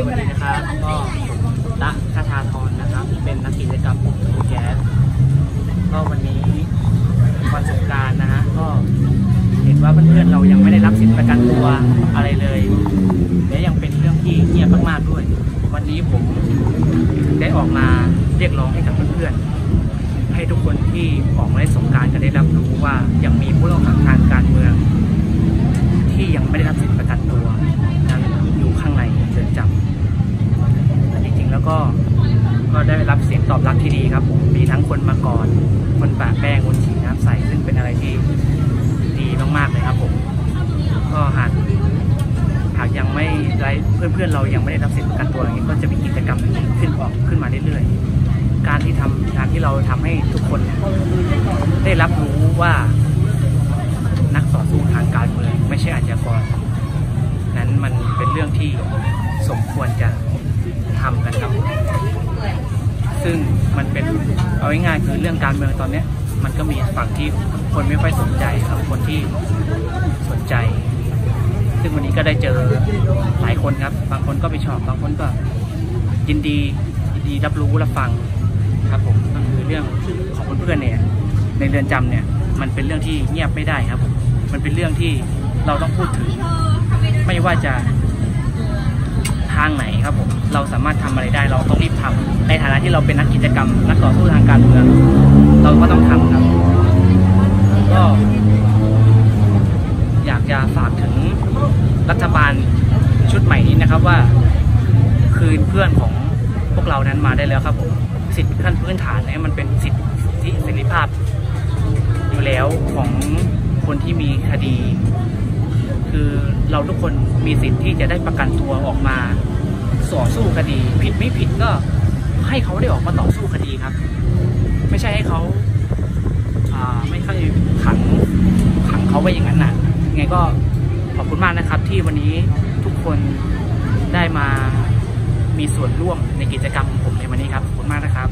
สวัสดีนะครับก็ตะคาทาทรนะครับ เป็นนักกิจกรรมกลุ่มแก๊สก็วันนี้วันสงการนะฮะก็เห็นว่าเพื่อนๆเรายังไม่ได้รับสิทธิประกันตัวอะไรเลย และยังเป็นเรื่องที่เงียบมากๆด้วย วันนี้ผมได้ออกมาเรียกร้องให้กับเพื่อนๆให้ทุกคนที่ออกมาเล่สงการจะได้รับรู้ว่ายังมีผู้ต้องขังทาง ที่ยังไม่ได้รับสิทธิประกันตัวนั้นอยู่ข้างในเรือนจำแต่จริงๆแล้ว ก็ก็ได้รับเสียงตอบรับที่ดีครับผมมีทั้งคนมาก่อน คนปะแป้งคนฉีดน้ำใสซึ่งเป็นอะไรที่ดีมากๆเลยครับผมก็หากหากยังไม่ไรเพื่อนๆเรายังไม่ได้รับสิทธิประกันตัวอย่างนี้ก็จะมีกิจกรรมนี้ขึ้นออกขึ้นมาเรื่อยๆ การที่ทำการที่เราทำให้ทุกคนได้รับรู้ว่านักต่อสู้ทางการเมืองไม่ใช่อาชญากรนั้นมันเป็นเรื่องที่สมควรจะ ทำกันครับ ซึ่งมันเป็นเอาง่ายๆคือเรื่องการเมืองตอนเนี้ย มันก็มีฝั่งที่คนไม่ค่อยสนใจครับคนที่สนใจ ซึ่งวันนี้ก็ได้เจอหลายคนครับ บางคนก็ไม่ชอบบางคนก็ยินดียินดีรับรู้รับฟังครับผมก็คือเรื่องของเพื่อนๆเนี่ย ในเรือนจำเนี่ย มันเป็นเรื่องที่เงียบไม่ได้ครับผมมันเป็นเรื่องที่เราต้องพูดถึง ไม่ว่าจะ ทางไหนครับผมเราสามารถทำอะไรได้เราต้องรีบทำในฐานะที่เราเป็นนักกิจกรรม นักต่อสู้ทางการเมืองเราก็ต้องทำครับก็อยากจะฝากถึงรัฐบาลชุดใหม่นี้นะครับว่า คืนเพื่อนของพวกเรานั้นมาได้แล้วครับผมสิทธิขั้นพื้นฐานเนี่ยมันเป็นสิทธิเสรีภาพ อยู่แล้วของคนที่มีคดี คือเราทุกคนมีสิทธิ์ที่จะได้ประกันตัวออกมาต่อสู้คดี ผิดไม่ผิดก็ให้เขาได้ออกมาต่อสู้คดีครับ ไม่ใช่ให้เขาไม่ค่อยขังขังเขาไว้อย่างนั้นนะยังไงก็ขอบคุณมากนะครับ ที่วันนี้ทุกคนได้มามีส่วนร่วมในกิจกรรมของผมในวันนี้ครับขอบคุณมากนะครับ